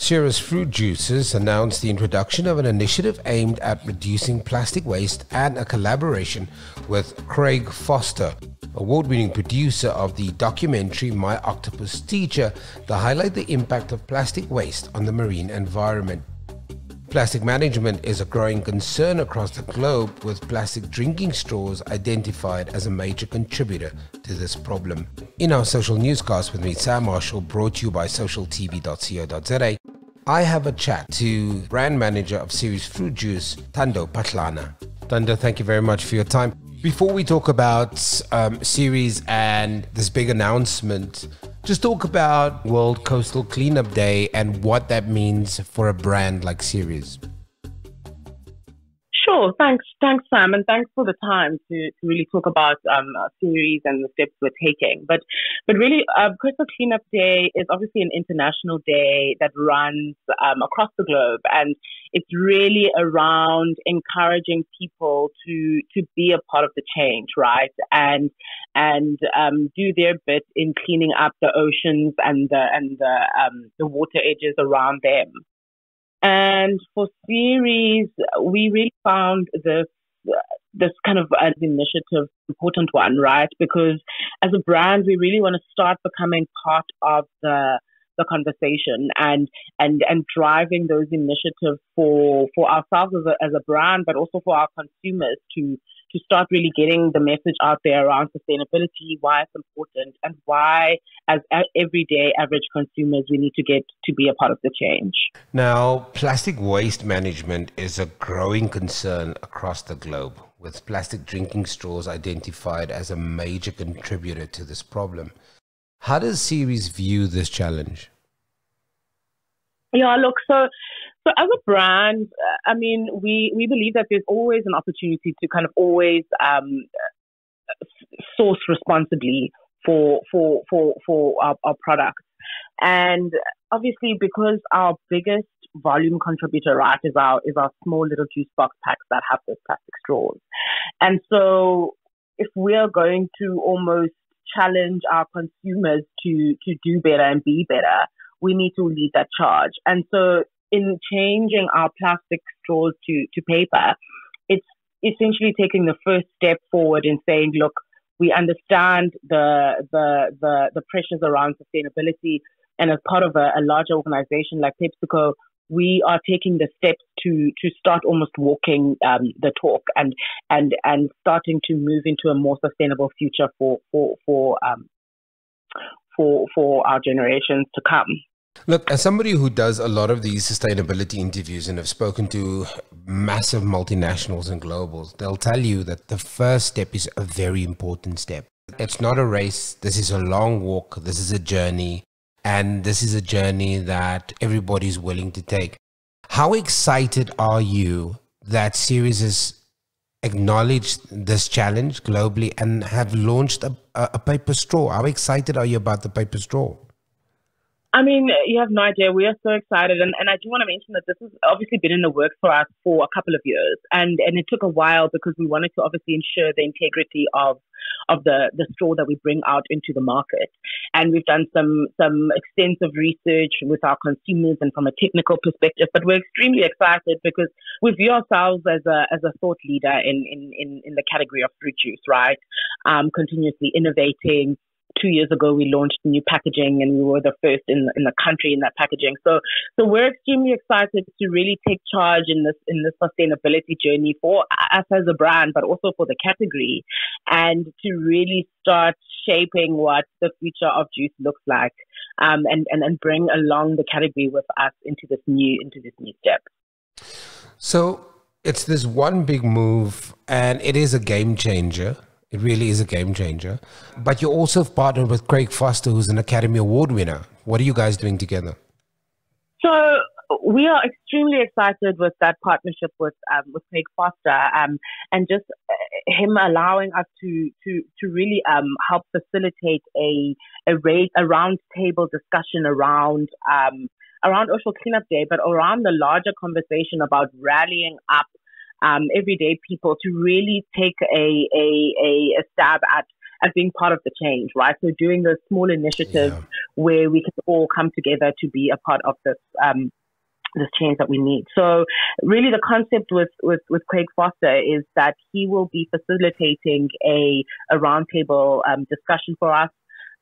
Ceres Fruit Juices announced the introduction of an initiative aimed at reducing plastic waste and a collaboration with Craig Foster, award winning producer of the documentary My Octopus Teacher, to highlight the impact of plastic waste on the marine environment. Plastic management is a growing concern across the globe, with plastic drinking straws identified as a major contributor to this problem. In our social newscast with me, Sam Marshall, brought to you by socialtv.co.za, I have a chat to brand manager of Ceres Fruit Juice, Thando Patlana. Thando, thank you very much for your time. Before we talk about um, Ceres and this big announcement, just talk about World Coastal Cleanup Day and what that means for a brand like Ceres. Sure. Thanks, thanks, Sam, and thanks for the time to, to really talk about um, Ceres and the steps we're taking. But, but really, uh, Coastal Cleanup Day is obviously an international day that runs um, across the globe, and it's really around encouraging people to to be a part of the change, right? And and um, do their bit in cleaning up the oceans and the and the um, the water edges around them. And for Ceres, we really found this this kind of an initiative important one, right? Because as a brand, we really want to start becoming part of the the conversation and and and driving those initiatives for for ourselves as a, as a brand, but also for our consumers to to start really getting the message out there around sustainability, why it's important, and why, as everyday average consumers, we need to get to be a part of the change. Now, plastic waste management is a growing concern across the globe, with plastic drinking straws identified as a major contributor to this problem. How does Ceres view this challenge? Yeah, look, so so as a brand, I mean, we, we believe that there's always an opportunity to kind of always um, source responsibly for for for for our, our products. And obviously, because our biggest volume contributor, right, is our is our small little juice box packs that have those plastic straws. And so, if we are going to almost challenge our consumers to to do better and be better, we need to lead that charge. And so, in changing our plastic straws to, to paper, it's essentially taking the first step forward in saying, look, we understand the, the, the, the pressures around sustainability. And as part of a, a larger organization like PepsiCo, we are taking the steps to to start almost walking um, the talk and and and starting to move into a more sustainable future for for for um, for for our generations to come. Look, as somebody who does a lot of these sustainability interviews and have spoken to massive multinationals and globals, they'll tell you that the first step is a very important step. It's not a race. This is a long walk. This is a journey. And this is a journey that everybody's willing to take. How excited are you that Ceres has acknowledged this challenge globally and have launched a, a paper straw? How excited are you about the paper straw? I mean, you have no idea. We are so excited. And, and I do want to mention that this has obviously been in the works for us for a couple of years. And, and it took a while because we wanted to obviously ensure the integrity of, of the, the store that we bring out into the market. And we've done some, some extensive research with our consumers and from a technical perspective. But we're extremely excited because we view ourselves as a, as a thought leader in, in, in, in the category of fruit juice, right? Um, continuously innovating two years ago we launched new packaging and we were the first in in the country in that packaging. So so we're extremely excited to really take charge in this in this sustainability journey for us as a brand, but also for the category, and to really start shaping what the future of juice looks like, um, and and and bring along the category with us into this new into this new step. So it's this one big move, and it is a game changer it really is a game changer. But you also have partnered with Craig Foster, who's an Academy Award winner. What are you guys doing together? So we are extremely excited with that partnership with um, with Craig Foster, um, and just uh, him allowing us to to to really um, help facilitate a a, raise, a round table discussion around um, around Ocean Cleanup Day, but around the larger conversation about rallying up um, everyday people to really take a, a, a, stab at at being part of the change, right? So doing those small initiatives yeah. where we can all come together to be a part of this um, this change that we need. So really the concept with, with, with Craig Foster is that he will be facilitating a, a roundtable um, discussion for us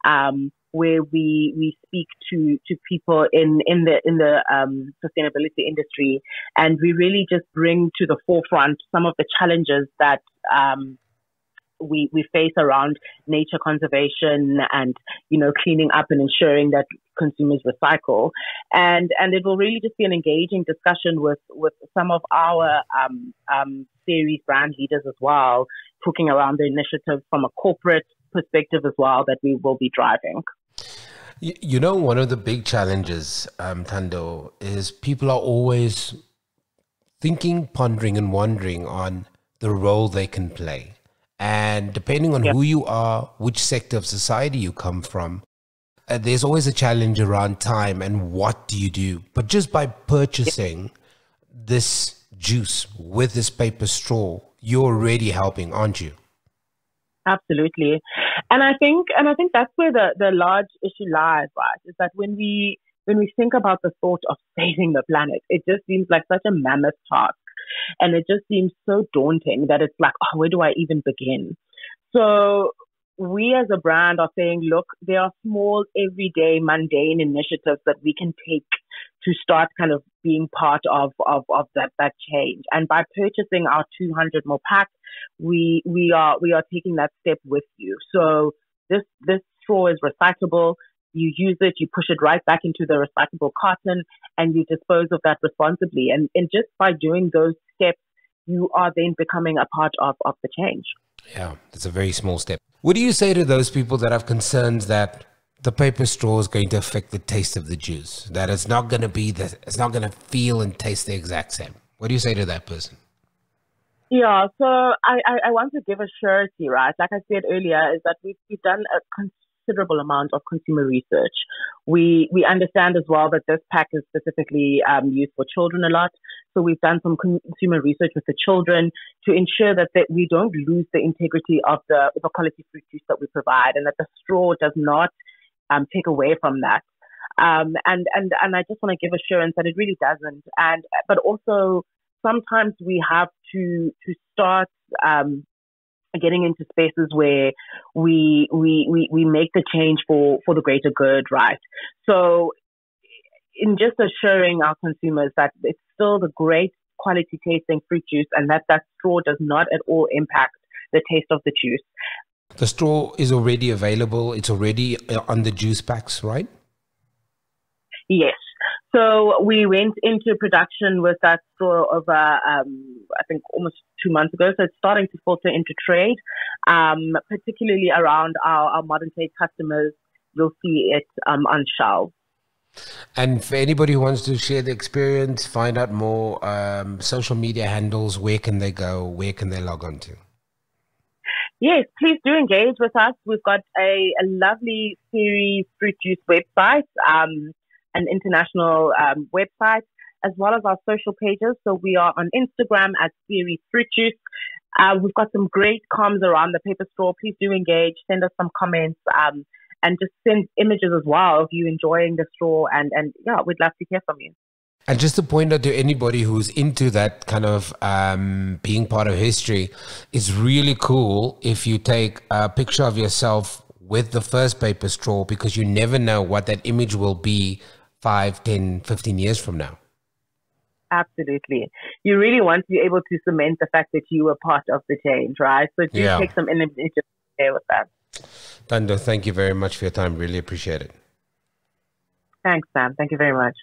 um, where we we speak to to people in in the in the um, sustainability industry, and we really just bring to the forefront some of the challenges that um, we we face around nature conservation and you know cleaning up and ensuring that consumers recycle. And and it will really just be an engaging discussion with with some of our um, um, Ceres brand leaders as well talking around the initiative from a corporate perspective as well that we will be driving you know one of the big challenges um, Thando is people are always thinking pondering and wondering on the role they can play and depending on who you are, which sector of society you come from, uh, there's always a challenge around time and what do you do. But just by purchasing this juice with this paper straw, you're already helping, aren't you? Absolutely. And I think and I think that's where the, the large issue lies, right? Is that when we when we think about the thought of saving the planet, it just seems like such a mammoth task. And it just seems so daunting that it's like, oh, where do I even begin? So we as a brand are saying, look, there are small, everyday, mundane initiatives that we can take to start kind of being part of, of, of that, that change. And by purchasing our 200 more pack, we, we are, we are taking that step with you. So this, this straw is recyclable you use it, you push it right back into the recyclable carton, and you dispose of that responsibly. And, and just by doing those steps, you are then becoming a part of, of the change. Yeah, it's a very small step. What do you say to those people that have concerns that the paper straw is going to affect the taste of the juice? That it's not going to be the, it's not going to feel and taste the exact same. What do you say to that person? Yeah, so I, I, I want to give a surety, right? Like I said earlier, is that we've, we've done a considerable amount of consumer research. We we understand as well that this pack is specifically um, used for children a lot. So we've done some consumer research with the children to ensure that, that we don't lose the integrity of the, the quality fruit juice that we provide, and that the straw does not um, take away from that. Um, and and and I just want to give assurance that it really doesn't. And but also sometimes we have to to start um, getting into spaces where we, we, we, we make the change for, for the greater good, right? So in just assuring our consumers that it's still the great quality tasting fruit juice and that that straw does not at all impact the taste of the juice. The straw is already available. It's already uh, on the juice packs, right? Yes. So we went into production with that straw over, um, I think, almost two months ago. So it's starting to filter into trade, um, particularly around our, our, modern trade customers. You'll see it um, on shelves. And for anybody who wants to share the experience, find out more, um, social media handles, where can they go? Where can they log on to? Yes, please do engage with us. We've got a, a lovely Ceres fruit juice website. Um, an international um, website, as well as our social pages. So we are on Instagram at Ceres Fruit Juice. Uh, we've got some great comms around the paper straw. Please do engage, send us some comments, um, and just send images as well of you enjoying the straw. And, and yeah, we'd love to hear from you. And just to point out to anybody who's into that kind of um, being part of history, it's really cool if you take a picture of yourself with the first paper straw because you never know what that image will be 5, 10, 15 years from now. Absolutely. You really want to be able to cement the fact that you were part of the change, right? So do yeah. take some images there with that. Thando, thank you very much for your time. Really appreciate it. Thanks, Sam. Thank you very much.